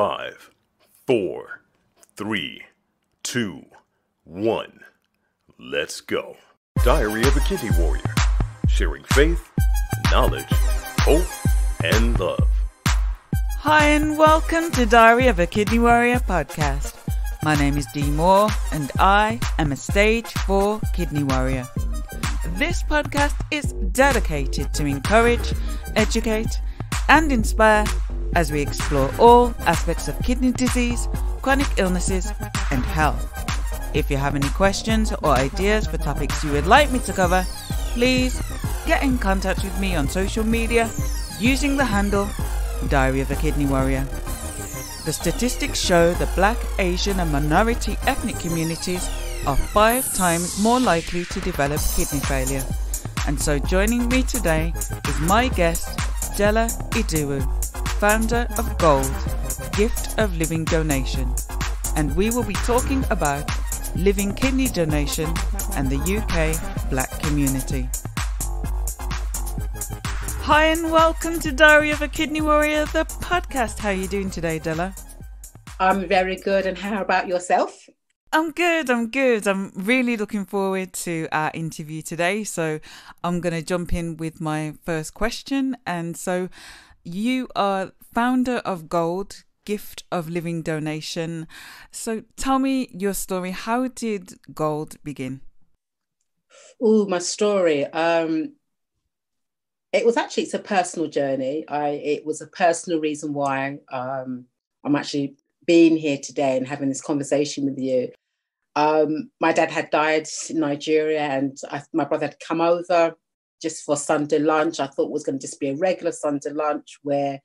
Five, four, three, two, one. Let's go. Diary of a Kidney Warrior. Sharing faith, knowledge, hope, and love. Hi, and welcome to Diary of a Kidney Warrior podcast. My name is Dee Moore, and I am a stage 4 kidney warrior. This podcast is dedicated to encourage, educate, and inspire as we explore all aspects of kidney disease, chronic illnesses, and health. If you have any questions or ideas for topics you would like me to cover, please get in contact with me on social media using the handle Diary of a Kidney Warrior. The statistics show that black, Asian, and minority ethnic communities are five times more likely to develop kidney failure. And so joining me today is my guest, Dela Idowu, founder of Gold, Gift of Living Donation. And we will be talking about living kidney donation and the UK black community. Hi and welcome to Diary of a Kidney Warrior, the podcast. How are you doing today, Dela? I'm very good. And how about yourself? I'm good. I'm good. I'm really looking forward to our interview today. So I'm going to jump in with my first question. And so you are founder of Gold, Gift of Living Donation. So tell me your story. How did Gold begin? Oh, my story. Um, it was actually it's a personal journey. I it was a personal reason why um, I'm actually being here today and having this conversation with you. Um, my dad had died in Nigeria, and I, my brother had come over just for Sunday lunch. I thought it was going to just be a regular Sunday lunch where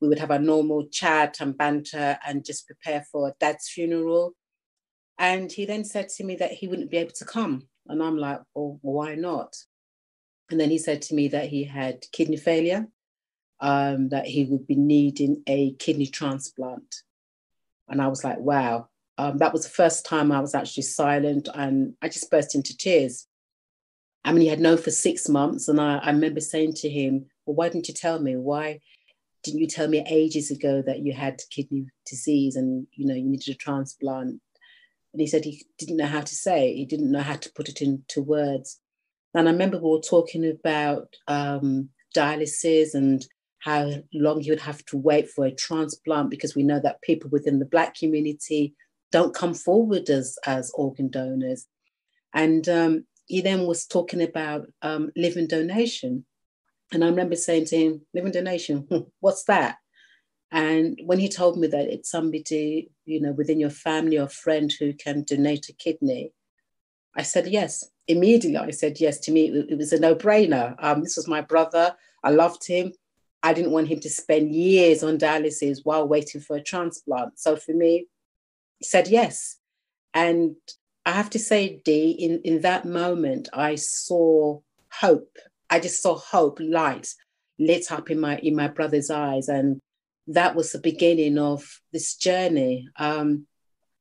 we would have a normal chat and banter and just prepare for dad's funeral. And he then said to me that he wouldn't be able to come. And I'm like, well, why not? And then he said to me that he had kidney failure, um, that he would be needing a kidney transplant. And I was like, wow. Um, that was the first time I was actually silent and I just burst into tears. I mean, he had known for six months. And I, I remember saying to him, well, why didn't you tell me? Why didn't you tell me ages ago that you had kidney disease and, you know, you needed a transplant? And he said he didn't know how to say, he didn't know how to put it into words. And I remember we were talking about um, dialysis and how long he would have to wait for a transplant because we know that people within the Black community don't come forward as, as organ donors. And um, he then was talking about um, living donation. And I remember saying to him, living donation, what's that? And when he told me that it's somebody, you know, within your family or friend who can donate a kidney, I said yes. Immediately, I said yes. To me, it, was a no brainer. Um, this was my brother. I loved him. I didn't want him to spend years on dialysis while waiting for a transplant. So for me, he said yes. And I have to say, Dee, in, in that moment, I saw hope. I just saw hope, light lit up in my in my brother's eyes. And that was the beginning of this journey. Um,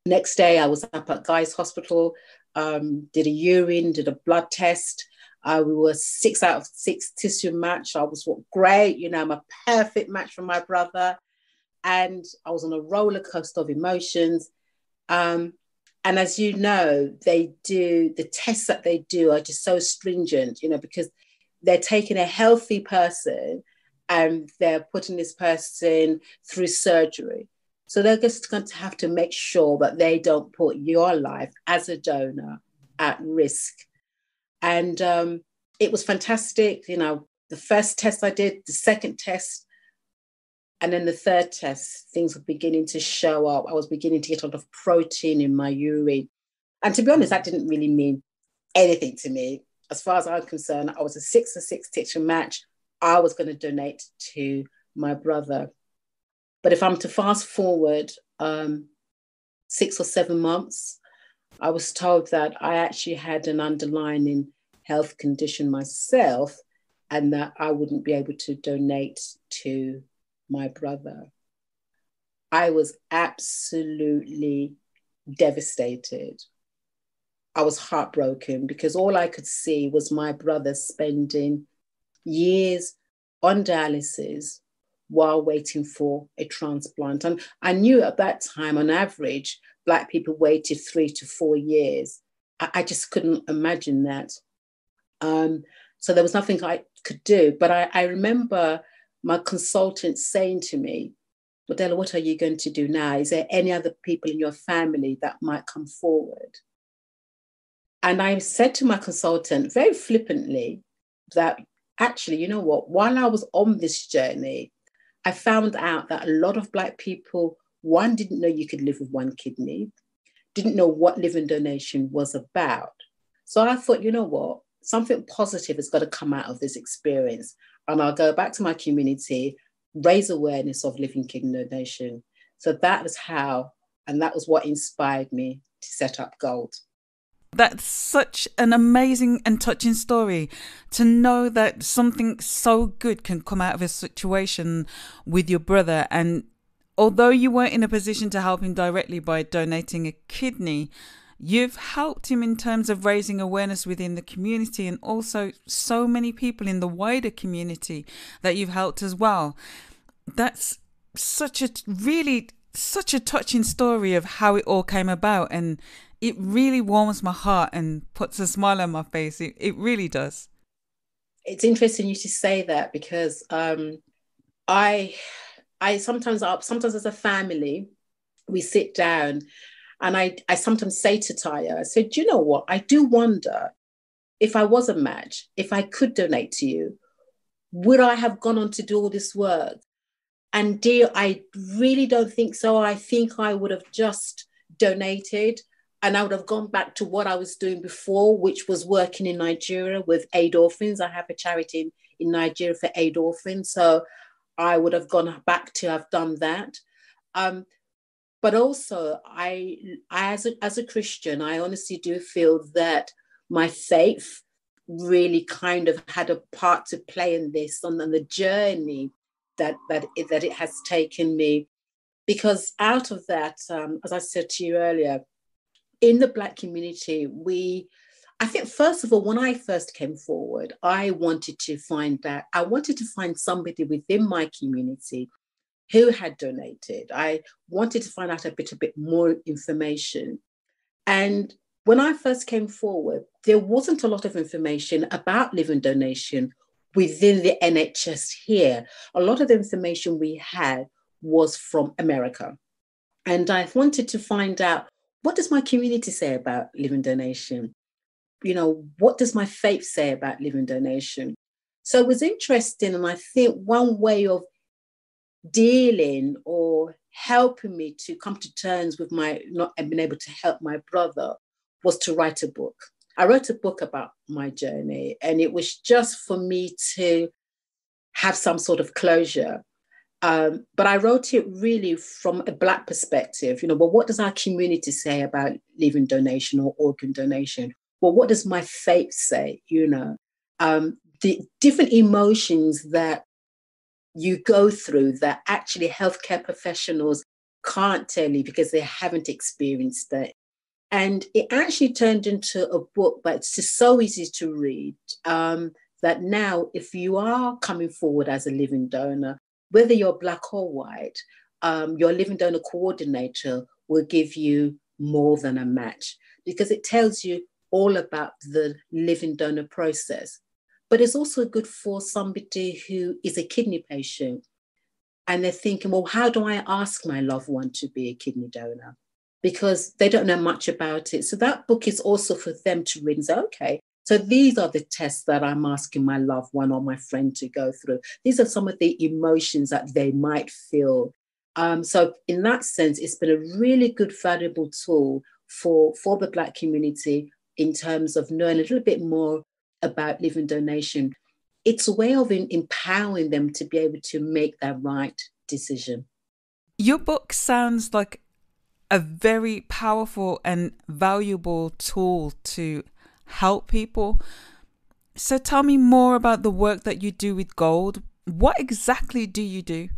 next day, I was up at Guy's Hospital um, did a urine, did a blood test. Uh, we were six out of six tissue match. I was what, great, you know, I'm a perfect match for my brother. And I was on a roller coaster of emotions. Um, and as you know, they do the tests that they do are just so stringent, you know, because they're taking a healthy person and they're putting this person through surgery. So they're just going to have to make sure that they don't put your life as a donor at risk. And um, it was fantastic. You know, the first test I did, the second test, and then the third test, things were beginning to show up. I was beginning to get a lot of protein in my urine. And to be honest, that didn't really mean anything to me. As far as I'm concerned, I was a six to six tissue match. I was going to donate to my brother. But if I'm to fast forward um, six or seven months, I was told that I actually had an underlying health condition myself and that I wouldn't be able to donate to my brother. I was absolutely devastated. I was heartbroken because all I could see was my brother spending years on dialysis while waiting for a transplant. And I knew at that time, on average, Black people waited three to four years. I, I just couldn't imagine that. Um, so there was nothing I could do. But I, I remember my consultant saying to me, Adela, what are you going to do now? Is there any other people in your family that might come forward? And I said to my consultant very flippantly that actually, you know what, while I was on this journey, I found out that a lot of Black people, one, didn't know you could live with one kidney, didn't know what living donation was about. So I thought, you know what, something positive has got to come out of this experience. And I'll go back to my community, raise awareness of living kidney donation. So that was how, and that was what inspired me to set up Gold. That's such an amazing and touching story to know that something so good can come out of a situation with your brother. And although you weren't in a position to help him directly by donating a kidney, you've helped him in terms of raising awareness within the community and also so many people in the wider community that you've helped as well. That's such a really such a touching story of how it all came about and it really warms my heart and puts a smile on my face. It, it really does. It's interesting you to say that because um, I, I sometimes, sometimes as a family, we sit down and I, I sometimes say to Taya, I said, you know what? I do wonder if I was a match, if I could donate to you, would I have gone on to do all this work? And dear, I really don't think so. I think I would have just donated and I would have gone back to what I was doing before, which was working in Nigeria with aid orphans. I have a charity in, in Nigeria for aid orphans. So I would have gone back to have done that. Um, but also, I, I as, a, as a Christian, I honestly do feel that my faith really kind of had a part to play in this on, on the journey that, that, it, that it has taken me. Because out of that, um, as I said to you earlier, in the Black community, we, I think, first of all, when I first came forward, I wanted to find that, I wanted to find somebody within my community who had donated. I wanted to find out a bit, a bit more information. And when I first came forward, there wasn't a lot of information about living donation within the NHS here. A lot of the information we had was from America. And I wanted to find out what does my community say about living donation? You know, what does my faith say about living donation? So it was interesting. And I think one way of dealing or helping me to come to terms with my not being able to help my brother was to write a book. I wrote a book about my journey, and it was just for me to have some sort of closure um, but I wrote it really from a Black perspective. You know, well, what does our community say about living donation or organ donation? Well, what does my faith say? You know, um, the different emotions that you go through that actually healthcare professionals can't tell you because they haven't experienced it. And it actually turned into a book, but it's so easy to read um, that now, if you are coming forward as a living donor, whether you're black or white, um, your living donor coordinator will give you more than a match because it tells you all about the living donor process. But it's also good for somebody who is a kidney patient and they're thinking, well, how do I ask my loved one to be a kidney donor? Because they don't know much about it. So that book is also for them to read and say, okay, so these are the tests that I'm asking my loved one or my friend to go through. These are some of the emotions that they might feel. Um, so in that sense, it's been a really good, valuable tool for, for the Black community in terms of knowing a little bit more about living donation. It's a way of in, empowering them to be able to make that right decision. Your book sounds like a very powerful and valuable tool to help people. So tell me more about the work that you do with gold. What exactly do you do?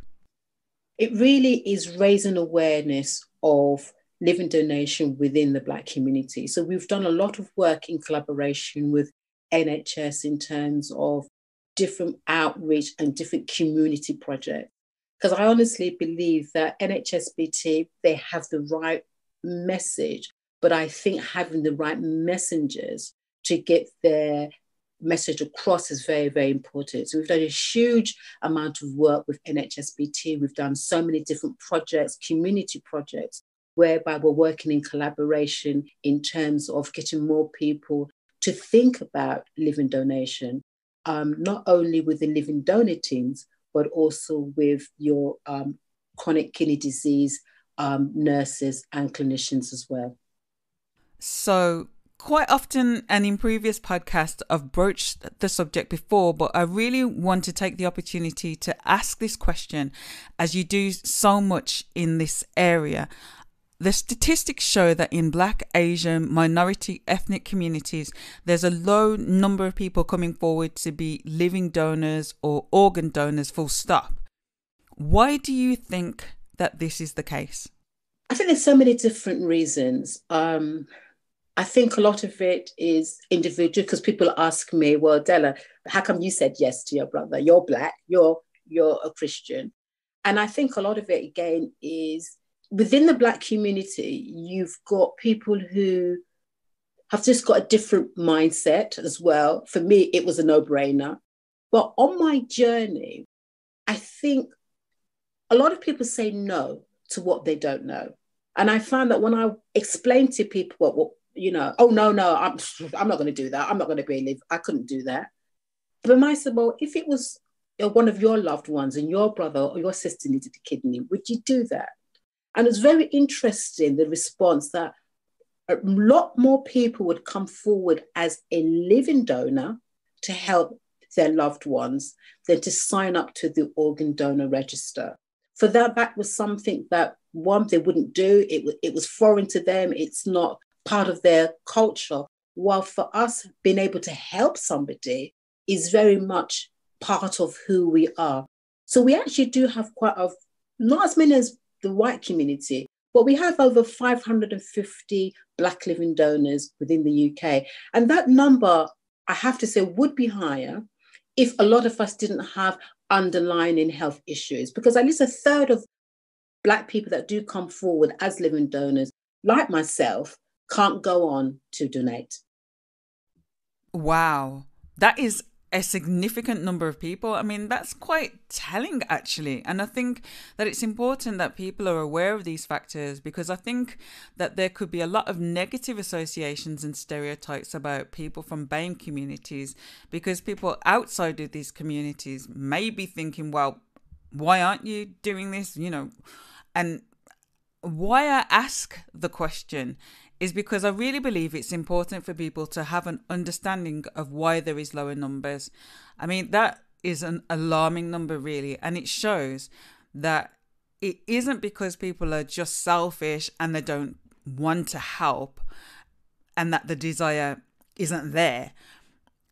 It really is raising awareness of living donation within the Black community. So we've done a lot of work in collaboration with NHS in terms of different outreach and different community projects. because I honestly believe that NHSBT, they have the right message, but I think having the right messengers to get their message across is very, very important. So we've done a huge amount of work with NHSBT. We've done so many different projects, community projects, whereby we're working in collaboration in terms of getting more people to think about living donation, um, not only with the living donor teams, but also with your um, chronic kidney disease um, nurses and clinicians as well. So, quite often and in previous podcasts, I've broached the subject before, but I really want to take the opportunity to ask this question as you do so much in this area. The statistics show that in Black, Asian, minority ethnic communities, there's a low number of people coming forward to be living donors or organ donors, full stop. Why do you think that this is the case? I think there's so many different reasons. Um, I think a lot of it is individual because people ask me, well, Dela, how come you said yes to your brother? You're black, you're you're a Christian. And I think a lot of it again is within the black community, you've got people who have just got a different mindset as well. For me, it was a no-brainer. But on my journey, I think a lot of people say no to what they don't know. And I found that when I explain to people what, what you know, oh no, no, I'm I'm not going to do that. I'm not going to be live. I couldn't do that. But I said, well, if it was one of your loved ones and your brother or your sister needed a kidney, would you do that? And it's very interesting the response that a lot more people would come forward as a living donor to help their loved ones than to sign up to the organ donor register. For that, that was something that one, they wouldn't do. It, it was foreign to them. It's not part of their culture. While for us, being able to help somebody is very much part of who we are. So we actually do have quite a, not as many as the white community, but we have over 550 Black living donors within the UK. And that number, I have to say, would be higher if a lot of us didn't have underlying health issues, because at least a third of Black people that do come forward as living donors, like myself, can't go on to donate. Wow. That is a significant number of people. I mean, that's quite telling, actually. And I think that it's important that people are aware of these factors because I think that there could be a lot of negative associations and stereotypes about people from BAME communities because people outside of these communities may be thinking, well, why aren't you doing this? You know, and why I ask the question is because I really believe it's important for people to have an understanding of why there is lower numbers. I mean, that is an alarming number, really, and it shows that it isn't because people are just selfish and they don't want to help and that the desire isn't there.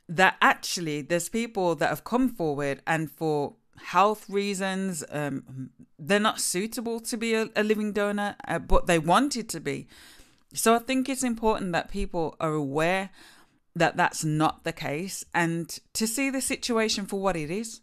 That actually, there's people that have come forward and for health reasons, um, they're not suitable to be a, a living donor, uh, but they wanted to be. So I think it's important that people are aware that that's not the case and to see the situation for what it is.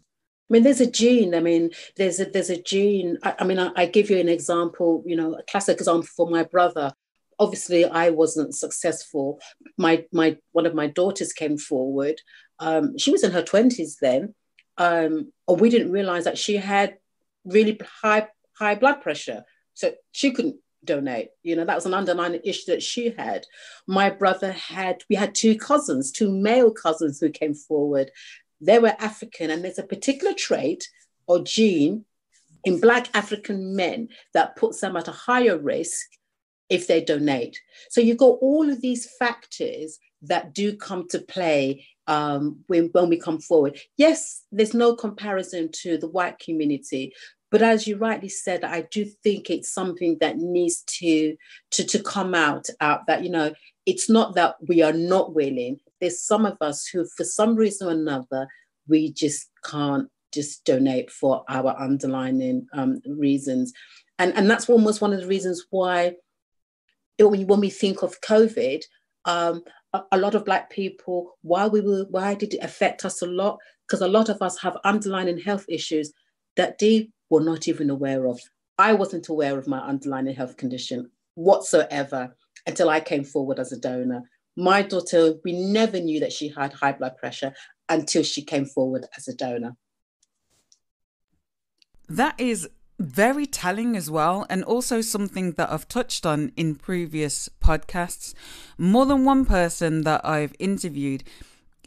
I mean, there's a gene. I mean, there's a there's a gene. I, I mean, I, I, give you an example. You know, a classic example for my brother. Obviously, I wasn't successful. My my one of my daughters came forward. Um, she was in her twenties then, um, or we didn't realize that she had really high high blood pressure, so she couldn't donate. You know, that was an underlying issue that she had. My brother had, we had two cousins, two male cousins who came forward. They were African, and there's a particular trait or gene in Black African men that puts them at a higher risk if they donate. So you've got all of these factors that do come to play um, when, when we come forward. Yes, there's no comparison to the white community, but as you rightly said, I do think it's something that needs to to, to come out, out that, you know, it's not that we are not willing. There's some of us who, for some reason or another, we just can't just donate for our underlying um, reasons. And, and that's almost one of the reasons why when we think of COVID, um, a, a, lot of Black people, why we were, why did it affect us a lot? Because a lot of us have underlying health issues that deep were not even aware of. I wasn't aware of my underlying health condition whatsoever until I came forward as a donor. My daughter, we never knew that she had high blood pressure until she came forward as a donor. That is very telling as well, and also something that I've touched on in previous podcasts. More than one person that I've interviewed,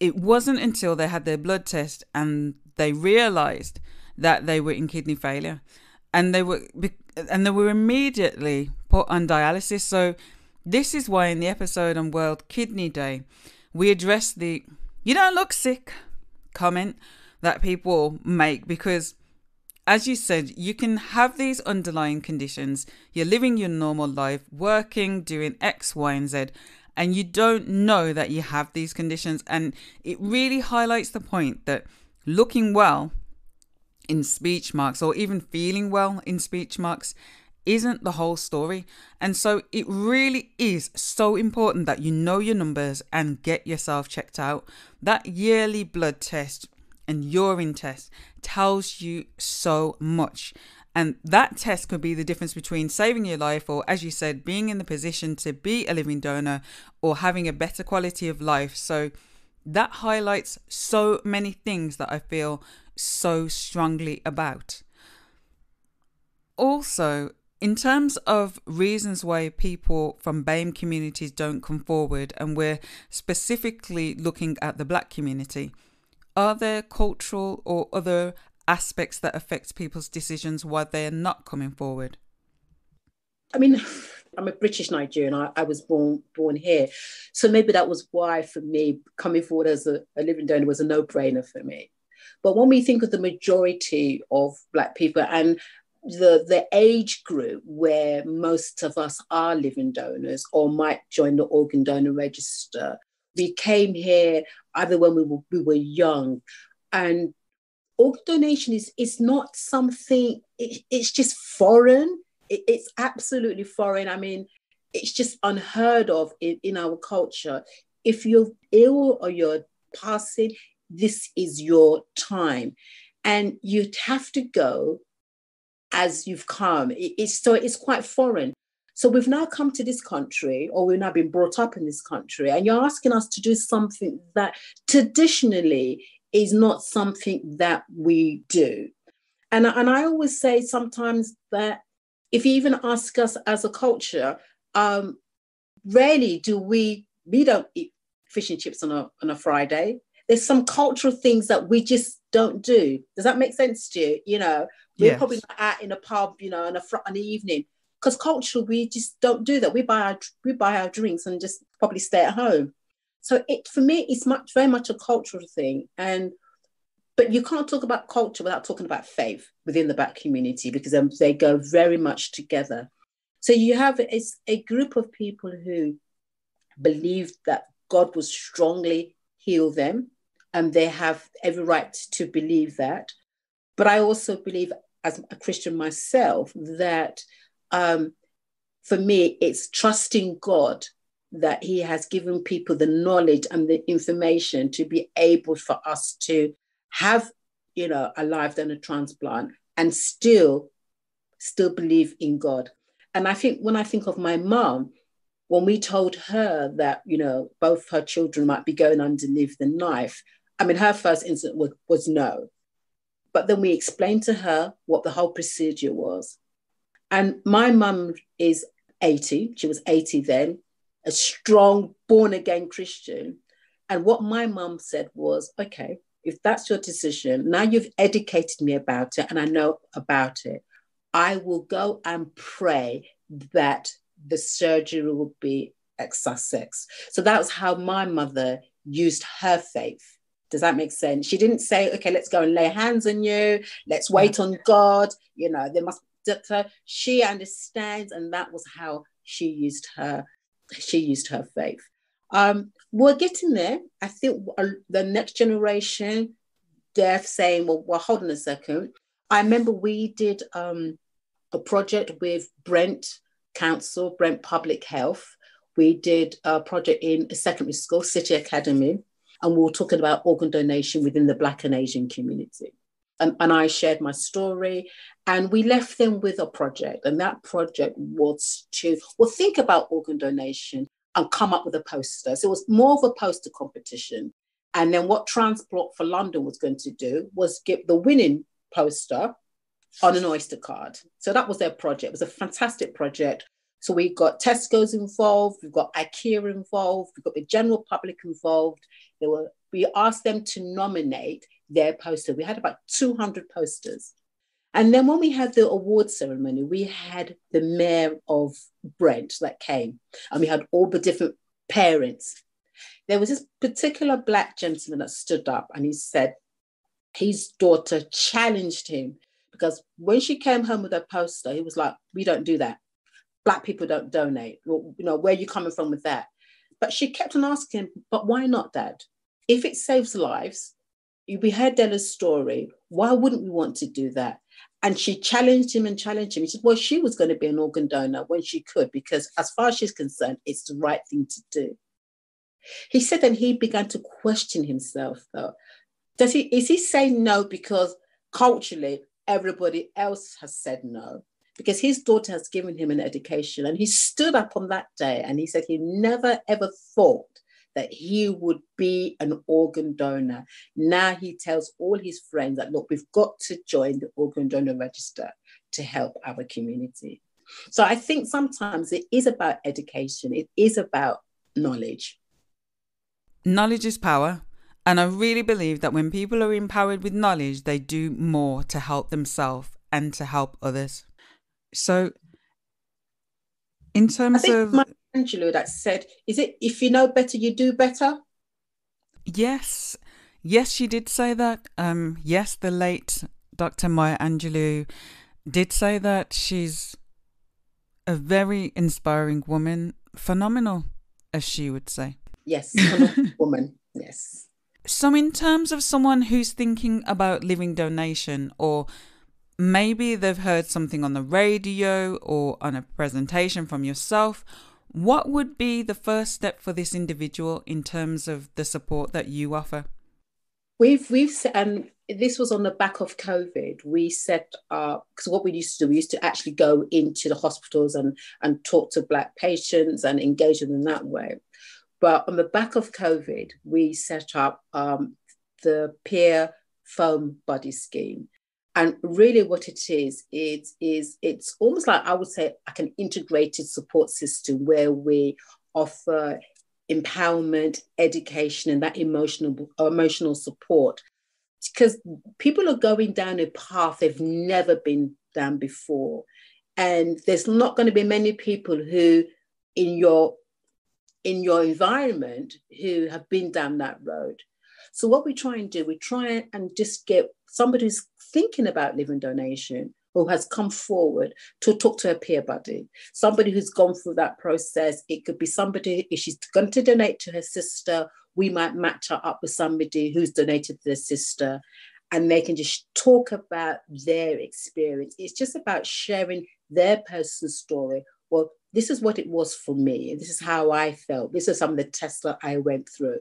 it wasn't until they had their blood test and they realized that they were in kidney failure and they were and they were immediately put on dialysis so this is why in the episode on World Kidney Day we address the you don't look sick comment that people make because as you said, you can have these underlying conditions. You're living your normal life, working, doing X, Y, and Z, and you don't know that you have these conditions. And it really highlights the point that looking well in speech marks or even feeling well in speech marks isn't the whole story. And so it really is so important that you know your numbers and get yourself checked out. That yearly blood test and urine test tells you so much. And that test could be the difference between saving your life, or as you said, being in the position to be a living donor or having a better quality of life. So that highlights so many things that I feel so strongly about. Also, in terms of reasons why people from BAME communities don't come forward, and we're specifically looking at the black community, are there cultural or other aspects that affect people's decisions why they're not coming forward? I mean, I'm a British Nigerian. I, I, was born born here, so maybe that was why for me coming forward as a, a living donor was a no brainer for me. But when we think of the majority of Black people and the, the age group where most of us are living donors or might join the organ donor register, we came here either when we were, we were young and organ donation is, is not something, it, it's just foreign. It, it's absolutely foreign. I mean, it's just unheard of in, in our culture. If you're ill or you're passing, this is your time. And you'd have to go as you've come. It's so it's quite foreign. So we've now come to this country, or we've now been brought up in this country, and you're asking us to do something that traditionally is not something that we do. And, and I always say sometimes that if you even ask us as a culture, um, rarely do we, we don't eat fish and chips on a, on a Friday. There's some cultural things that we just don't do. Does that make sense to you? You know, we're yes. probably not out in a pub, you know, on a fr- on the evening because culturally we just don't do that. We buy our we buy our drinks and just probably stay at home. So it for me, it's much very much a cultural thing, and but you can't talk about culture without talking about faith within the black community because um, they go very much together. So you have a, a group of people who believe that God will strongly heal them, and they have every right to believe that. But I also believe, as a Christian myself, that um, for me, it's trusting God that He has given people the knowledge and the information to be able for us to have, you know, a life and a transplant and still, still believe in God. And I think when I think of my mom, when we told her that, you know, both her children might be going underneath the knife, I mean, her first instinct was, was no. But then we explained to her what the whole procedure was. And my mum is 80, she was 80 then, a strong, born again Christian. And what my mum said was, okay, if that's your decision, now you've educated me about it and I know about it, I will go and pray that the surgery will be a success. So that was how my mother used her faith. Does that make sense? She didn't say, okay, let's go and lay hands on you, let's wait on God. You know, there must she understands, and that was how she used her she used her faith. Um, we're getting there. I think uh, the next generation, they're saying, well, well, hold on a second. I remember we did um, a project with Brent Council, Brent Public Health. We did a project in a secondary school, City Academy, and we were talking about organ donation within the Black and Asian community. and, and I shared my story. And we left them with a project. And that project was to, well, think about organ donation and come up with a poster. So it was more of a poster competition. And then what Transport for London was going to do was give the winning poster on an Oyster card. So that was their project. It was a fantastic project. So we've got Tesco's involved, we've got IKEA involved, we've got the general public involved. Were we asked them to nominate their poster. We had about 200 posters. And then when we had the award ceremony, we had the mayor of Brent that came, and we had all the different parents. There was this particular black gentleman that stood up and he said his daughter challenged him because when she came home with her poster, he was like, We don't do that. Black people don't donate. Well, you know, where are you coming from with that? But she kept on asking, But why not, Dad? If it saves lives, we heard Dela's story. Why wouldn't we want to do that? And she challenged him and challenged him. He said, Well, she was going to be an organ donor when she could, because as far as she's concerned, it's the right thing to do. He said that he began to question himself, though. Does he is he saying no because culturally everybody else has said no? Because his daughter has given him an education, and he stood up on that day and he said he never ever thought that he would be an organ donor. Now he tells all his friends that, look, we've got to join the organ donor register to help our community. So I think sometimes it is about education, it is about knowledge. Knowledge is power. And I really believe that when people are empowered with knowledge, they do more to help themselves and to help others. So, in terms of. Angelou that said, Is it if you know better, you do better? Yes. Yes, she did say that. Um, yes, the late Dr. Maya Angelou did say that. She's a very inspiring woman, phenomenal, as she would say. Yes, woman. Yes. So, in terms of someone who's thinking about living donation, or maybe they've heard something on the radio or on a presentation from yourself, what would be the first step for this individual in terms of the support that you offer? We've we've um this was on the back of COVID. We set up because what we used to do, we used to actually go into the hospitals and and talk to black patients and engage them in that way. But on the back of COVID, we set up um, the peer foam buddy scheme, and really, what it is, it is it's almost like I would say like an integrated support system where we offer empowerment, education, and that emotional emotional support. Because people are going down a path they've never been down before. And there's not going to be many people who in your in your environment who have been down that road. So what we try and do, we try and just get somebody who's thinking about living donation who has come forward to talk to a peer buddy, somebody who's gone through that process. It could be somebody, if she's going to donate to her sister, we might match her up with somebody who's donated to their sister and they can just talk about their experience. It's just about sharing their personal story. Well, this is what it was for me. This is how I felt. This is some of the tests that I went through.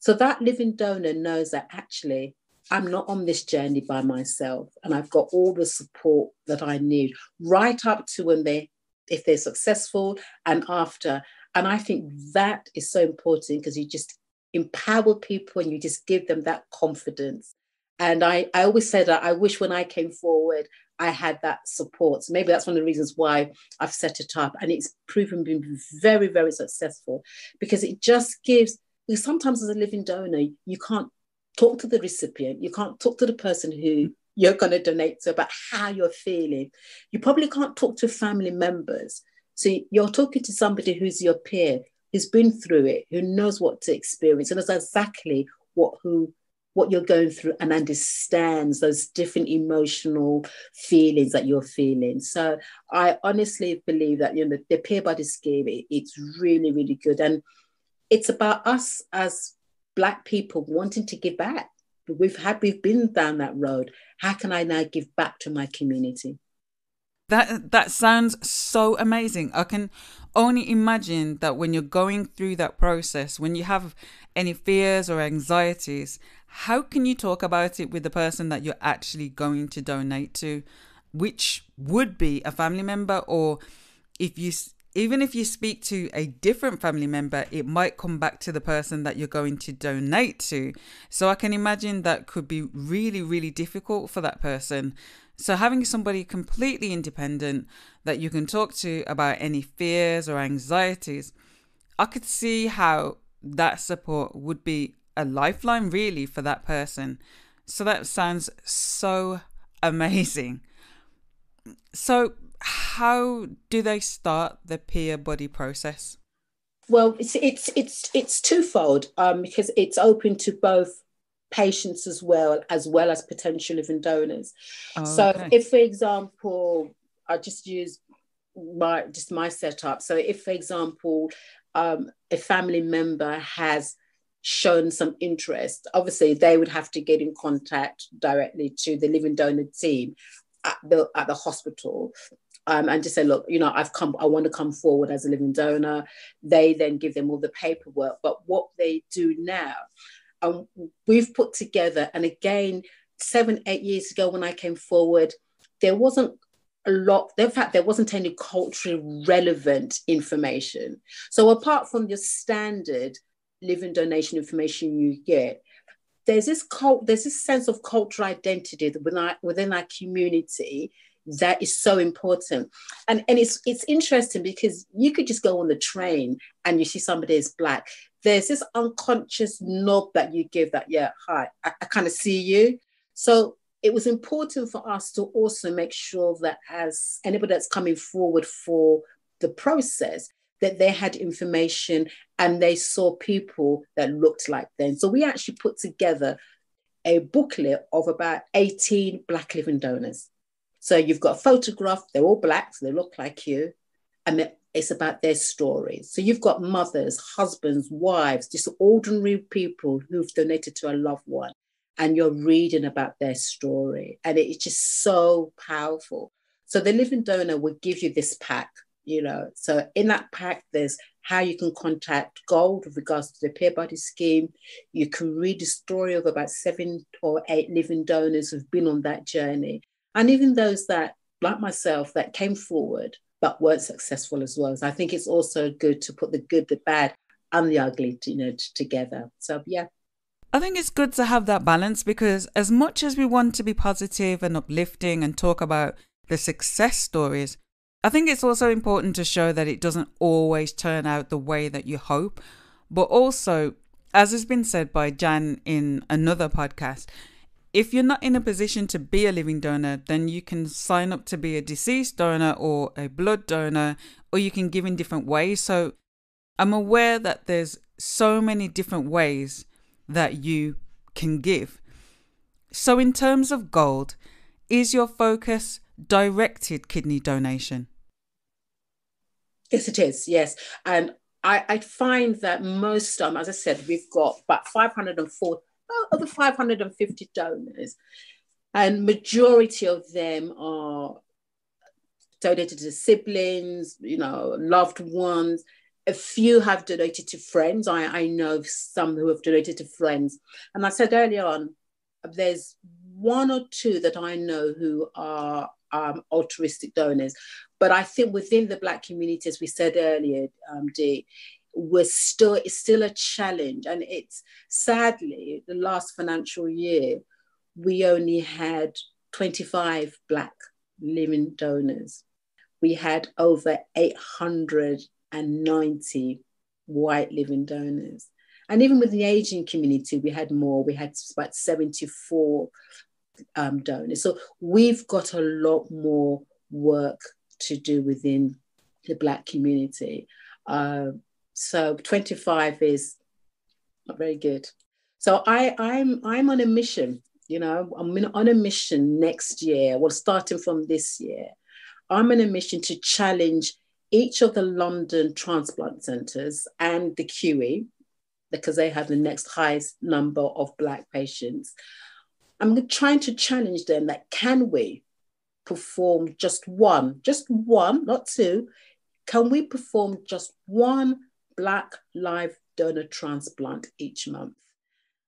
So that living donor knows that actually I'm not on this journey by myself and I've got all the support that I need right up to when they if they're successful and after and I think that is so important because you just empower people and you just give them that confidence and I, I always said that I wish when I came forward I had that support. So maybe that's one of the reasons why I've set it up. And it's proven to be very, very successful because it just gives, because sometimes as a living donor, you can't talk to the recipient, you can't talk to the person who you're going to donate to about how you're feeling. You probably can't talk to family members. So you're talking to somebody who's your peer, who's been through it, who knows what to experience, and knows exactly what who what you're going through and understands those different emotional feelings that you're feeling. So I honestly believe that you know the, the peer buddy scheme it, it's really really good and it's about us as black people wanting to give back. We've had we've been down that road. How can I now give back to my community? That that sounds so amazing. I can only imagine that when you're going through that process, when you have any fears or anxieties, how can you talk about it with the person that you're actually going to donate to, which would be a family member, or if you even if you speak to a different family member, it might come back to the person that you're going to donate to. So I can imagine that could be really, really difficult for that person. So having somebody completely independent that you can talk to about any fears or anxieties, I could see how that support would be a lifeline really for that person. So that sounds so amazing. So how do they start the peer buddy process? Well, it's it's it's it's twofold um, because it's open to both patients as well as well as potential living donors. Oh, so, okay. if for example, I just use my just my setup. So, if for example, um, a family member has shown some interest, obviously they would have to get in contact directly to the living donor team at the at the hospital um, and just say, look, you know, I've come, I want to come forward as a living donor. They then give them all the paperwork. But what they do now, um, we've put together, and again, seven, eight years ago when I came forward, there wasn't a lot, in fact, there wasn't any culturally relevant information. So apart from your standard living donation information you get, there's this cult, there's this sense of cultural identity within our, within our community that is so important. And and it's it's interesting because you could just go on the train and you see somebody is black. There's this unconscious nod that you give that yeah hi i, I kind of see you. So it was important for us to also make sure that as anybody that's coming forward for the process that they had information and they saw people that looked like them. So we actually put together a booklet of about 18 black living donors so you've got a photograph, they're all black, so they look like you. And it's about their stories. So you've got mothers, husbands, wives, just ordinary people who've donated to a loved one. And you're reading about their story. And it's just so powerful. So the living donor will give you this pack, you know. So in that pack, there's how you can contact Gold with regards to the peer buddy scheme. You can read the story of about seven or eight living donors who've been on that journey and even those that, like myself, that came forward but weren't successful as well. So I think it's also good to put the good, the bad, and the ugly, you know, together. So yeah. I think it's good to have that balance because as much as we want to be positive and uplifting and talk about the success stories, I think it's also important to show that it doesn't always turn out the way that you hope. But also, as has been said by Jan in another podcast, if you're not in a position to be a living donor, then you can sign up to be a deceased donor or a blood donor, or you can give in different ways. So I'm aware that there's so many different ways that you can give. So, in terms of gold, is your focus directed kidney donation? Yes, it is. Yes. And I, I find that most, um, as I said, we've got about 504 over 550 donors, and majority of them are donated to siblings, you know, loved ones. A few have donated to friends. I, I know some who have donated to friends. And I said earlier on, there's one or two that I know who are um, altruistic donors. But I think within the Black community, as we said earlier, um, Dee, was still it's still a challenge. And it's sadly the last financial year we only had 25 black living donors. We had over 890 white living donors. And even with the aging community we had more. We had about 74 um, donors. So we've got a lot more work to do within the black community. Uh, so 25 is not very good. So I, I'm I'm on a mission. You know, I'm on a mission next year. Well, starting from this year, I'm on a mission to challenge each of the London transplant centres and the QE, because they have the next highest number of Black patients. I'm trying to challenge them that can we perform just one, just one, not two, can we perform just one Black live donor transplant each month.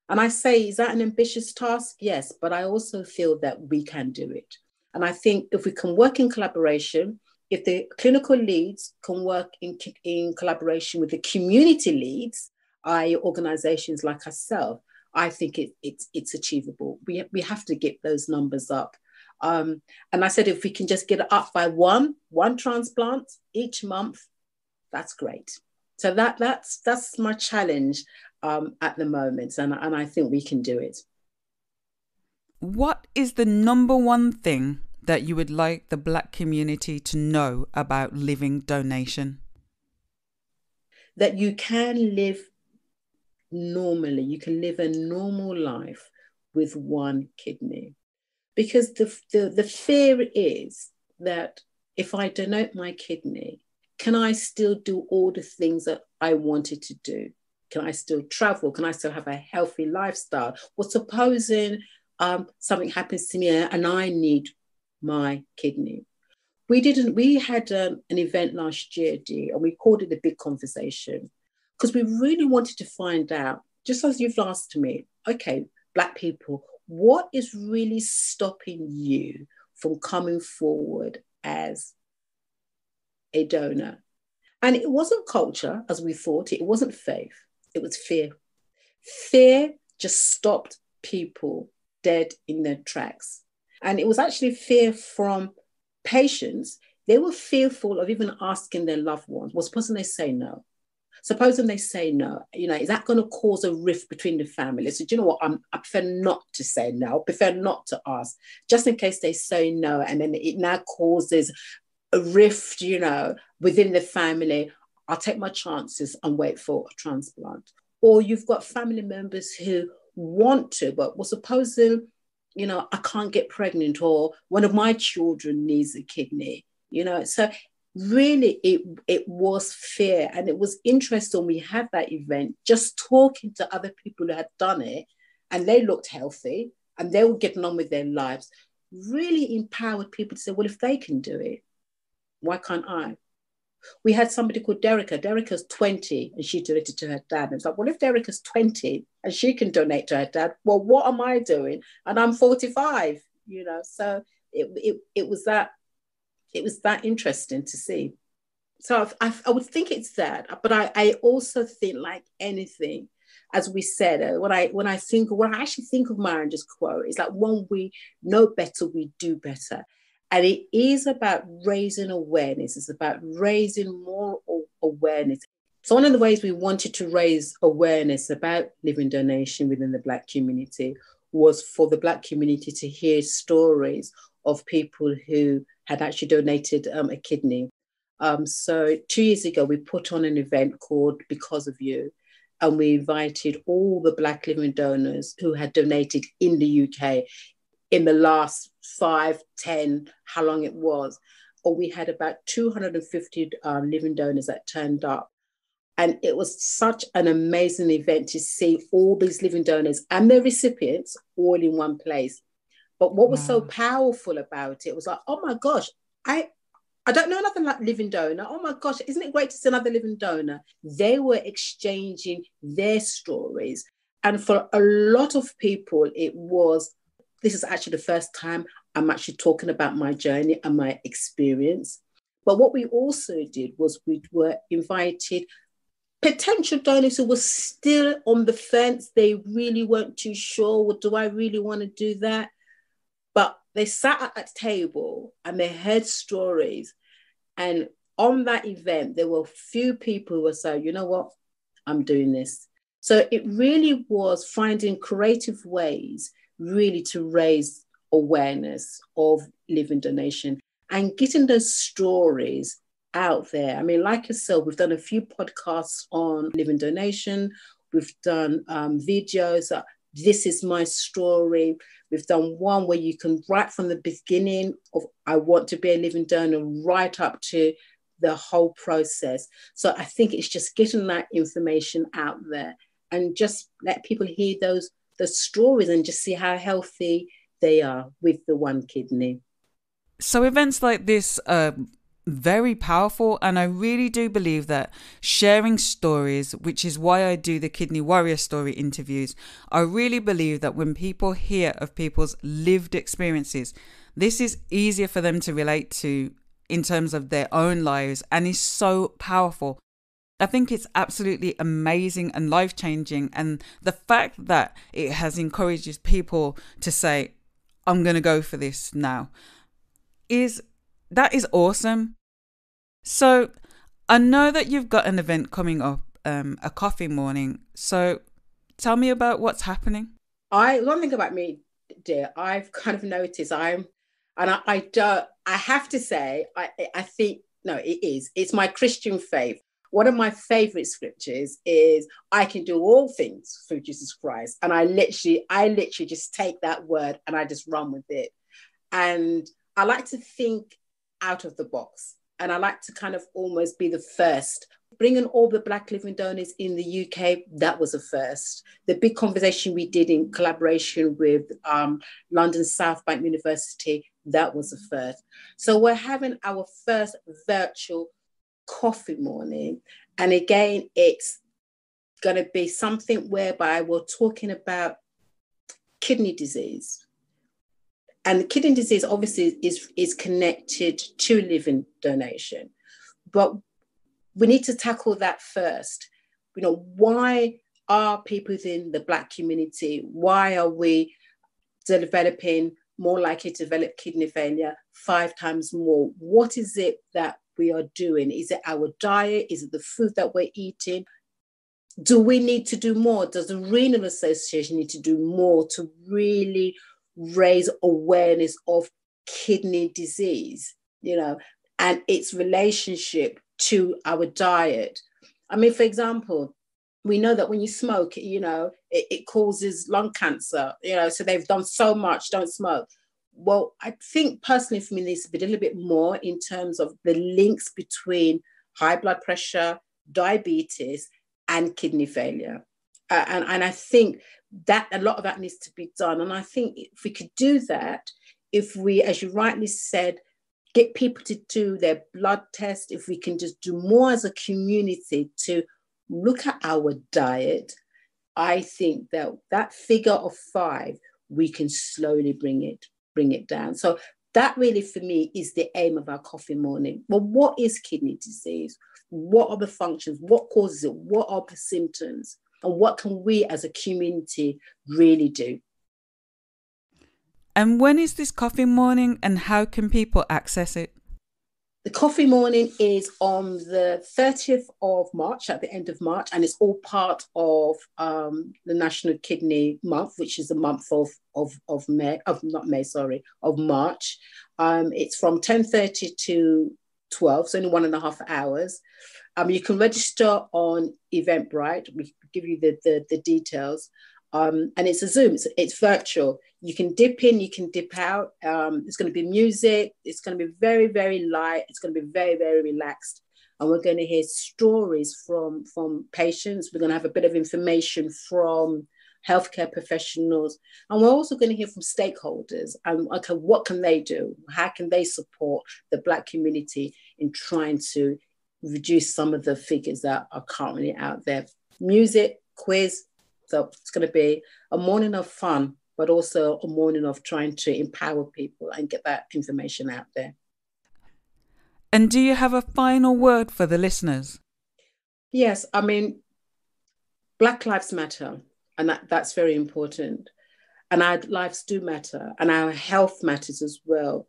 And I say, is that an ambitious task? Yes, but I also feel that we can do it. And I think if we can work in collaboration, if the clinical leads can work in, in collaboration with the community leads, i.e., organizations like ourselves, I think it, it's, it's achievable. We, we have to get those numbers up. Um, and I said, if we can just get it up by one, one transplant each month, that's great. So that, that's, that's my challenge um, at the moment. And, and I think we can do it. What is the number one thing that you would like the Black community to know about living donation? That you can live normally, you can live a normal life with one kidney. Because the, the, the fear is that if I donate my kidney, can I still do all the things that I wanted to do? Can I still travel? Can I still have a healthy lifestyle? Well, supposing um, something happens to me and I need my kidney. We didn't, we had um, an event last year, Dee, and we called it the big conversation because we really wanted to find out, just as you've asked me, okay, Black people, what is really stopping you from coming forward as a donor? And it wasn't culture as we thought, it wasn't faith, it was fear. Fear just stopped people dead in their tracks. And it was actually fear from patients. They were fearful of even asking their loved ones, well, supposing they say no. Supposing they say no, you know, is that going to cause a rift between the families? So, do you know what? I'm, I prefer not to say no, I prefer not to ask, just in case they say no. And then it now causes a rift, you know, within the family. I'll take my chances and wait for a transplant. Or you've got family members who want to, but well, supposing, you know, I can't get pregnant or one of my children needs a kidney, you know. So really it it was fear and it was interesting we had that event just talking to other people who had done it and they looked healthy and they were getting on with their lives really empowered people to say well if they can do it why can't i we had somebody called Derica. Derica's 20 and she donated to her dad. And it's like, well, if Derica's 20 and she can donate to her dad, well, what am I doing? And I'm 45, you know. So it, it, it was that it was that interesting to see. So I, I would think it's that, but I, I also think like anything, as we said, uh, when I when I think when I actually think of Maya Angelou's quote, it's like when we know better, we do better. And it is about raising awareness. It's about raising more awareness. So, one of the ways we wanted to raise awareness about living donation within the Black community was for the Black community to hear stories of people who had actually donated um, a kidney. Um, so, two years ago, we put on an event called Because of You, and we invited all the Black living donors who had donated in the UK in the last five, ten, how long it was. Or we had about 250 um, living donors that turned up. And it was such an amazing event to see all these living donors and their recipients all in one place. But what was wow. so powerful about it was like, oh my gosh, I I don't know nothing like living donor. Oh my gosh, isn't it great to see another living donor? They were exchanging their stories. And for a lot of people, it was this is actually the first time I'm actually talking about my journey and my experience. But what we also did was we were invited potential donors who were still on the fence. They really weren't too sure. Well, do I really want to do that? But they sat at a table and they heard stories. And on that event, there were few people who were saying, you know what, I'm doing this. So it really was finding creative ways really to raise awareness of living donation and getting those stories out there. I mean, like yourself, we've done a few podcasts on living donation. We've done um, videos. Uh, this is my story. We've done one where you can write from the beginning of I want to be a living donor right up to the whole process. So I think it's just getting that information out there and just let people hear those the stories and just see how healthy they are with the one kidney. So events like this, are very powerful. And I really do believe that sharing stories, which is why I do the Kidney Warrior story interviews, I really believe that when people hear of people's lived experiences, this is easier for them to relate to in terms of their own lives and is so powerful. I think it's absolutely amazing and life changing. And the fact that it has encouraged people to say, I'm going to go for this now is that is awesome. So I know that you've got an event coming up, um, a coffee morning. So tell me about what's happening. I one thing about me, dear, I've kind of noticed I'm, and I, I don't. I have to say, I I think no, it is. It's my Christian faith. One of my favorite scriptures is I can do all things through Jesus Christ. And I literally, I literally just take that word and I just run with it. And I like to think out of the box. And I like to kind of almost be the first. Bringing all the Black living donors in the UK, that was a first. The big conversation we did in collaboration with um, London South Bank University, that was a first. So we're having our first virtual coffee morning. And again, it's going to be something whereby we're talking about kidney disease and the kidney disease obviously is, is connected to living donation. But we need to tackle that first. You know, why are people within the Black community, why are we developing more likely to develop kidney failure five times more? What is it that we are doing? Is it our diet? Is it the food that we're eating? Do we need to do more? Does the Renal Association need to do more to really raise awareness of kidney disease, you know, and its relationship to our diet. I mean, for example, we know that when you smoke, you know, it, it causes lung cancer, you know, so they've done so much, don't smoke. Well, I think personally for me, needs to be a little bit more in terms of the links between high blood pressure, diabetes, and kidney failure. Uh, and, and I think that a lot of that needs to be done. And I think if we could do that, if we, as you rightly said, get people to do their blood test, if we can just do more as a community to look at our diet, I think that that figure of five, we can slowly bring it, bring it down. So that really for me is the aim of our coffee morning. Well, what is kidney disease? What are the functions? What causes it? What are the symptoms? and what can we as a community really do? And when is this coffee morning and how can people access it? The coffee morning is on the 30th of March, at the end of March, and it's all part of um, the National Kidney Month, which is the month of, of, of May, of not May, sorry, of March. Um, it's from 10.30 to 12, so only one and a half hours. Um, you can register on Eventbrite. We give you the, the, the details. Um, and it's a Zoom, it's, it's, virtual. You can dip in, you can dip out. Um, it's going to be music. It's going to be very, very light. It's going to be very, very relaxed. And we're going to hear stories from, from patients. We're going to have a bit of information from healthcare professionals. And we're also going to hear from stakeholders and okay, what can they do? How can they support the Black community in trying to reduce some of the figures that are currently out there. Music, quiz. So it's going to be a morning of fun, but also a morning of trying to empower people and get that information out there. And do you have a final word for the listeners? Yes, I mean, Black Lives Matter, and that, that's very important. And our lives do matter, and our health matters as well.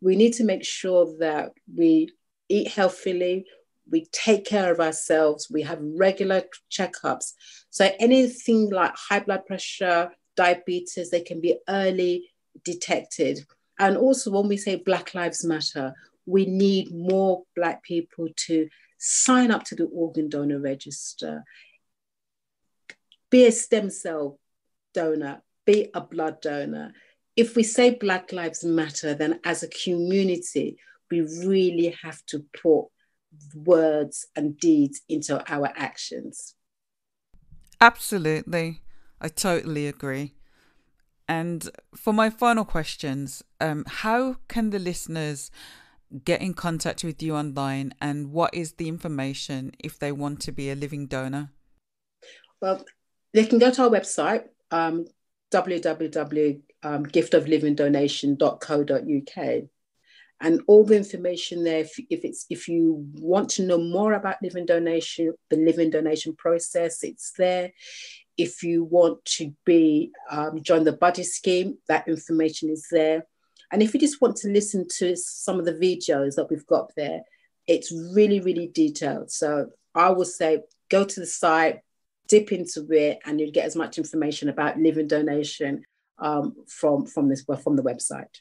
We need to make sure that we eat healthily, we take care of ourselves, we have regular checkups. So anything like high blood pressure, diabetes, they can be early detected. And also, when we say Black Lives Matter, we need more Black people to sign up to the organ donor register, be a stem cell donor, be a blood donor. If we say Black Lives Matter, then as a community, we really have to put words and deeds into our actions. Absolutely. I totally agree. And for my final questions, um, how can the listeners get in contact with you online and what is the information if they want to be a living donor? Well, they can go to our website, um, www.giftoflivingdonation.co.uk and all the information there if, if, it's if you want to know more about living donation the living donation process it's there. If you want to be um, join the buddy scheme that information is there. And if you just want to listen to some of the videos that we've got there it's really really detailed. So i would say go to the site dip into it and you'll get as much information about living donation um, from from this from the website.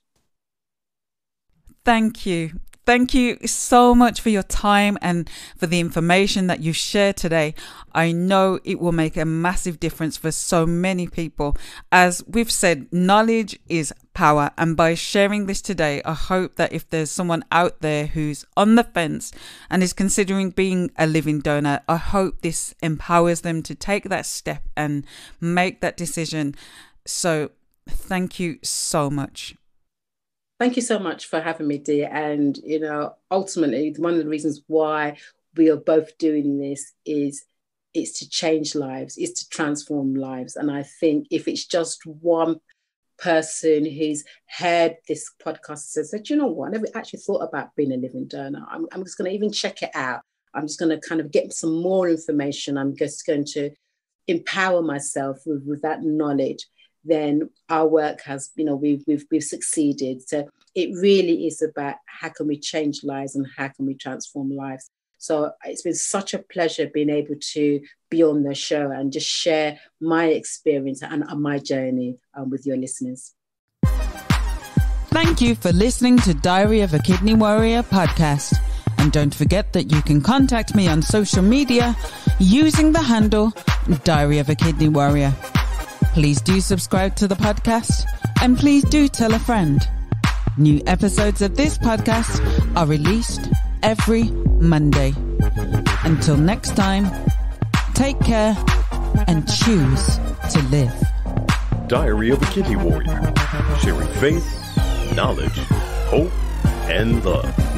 Thank you. Thank you so much for your time and for the information that you shared today. I know it will make a massive difference for so many people. As we've said, knowledge is power. And by sharing this today, I hope that if there's someone out there who's on the fence and is considering being a living donor, I hope this empowers them to take that step and make that decision. So, thank you so much. Thank you so much for having me, dear. And, you know, ultimately, one of the reasons why we are both doing this is it's to change lives, it's to transform lives. And I think if it's just one person who's heard this podcast says that, you know what, I never actually thought about being a living donor. I'm, I'm just going to even check it out. I'm just going to kind of get some more information. I'm just going to empower myself with, with that knowledge then our work has, you know, we've, we've, we've succeeded. So it really is about how can we change lives and how can we transform lives. So it's been such a pleasure being able to be on the show and just share my experience and, and my journey um, with your listeners. Thank you for listening to Diary of a Kidney Warrior podcast. And don't forget that you can contact me on social media using the handle Diary of a Kidney Warrior. Please do subscribe to the podcast and please do tell a friend. New episodes of this podcast are released every Monday. Until next time, take care and choose to live. Diary of a Kidney Warrior, sharing faith, knowledge, hope, and love.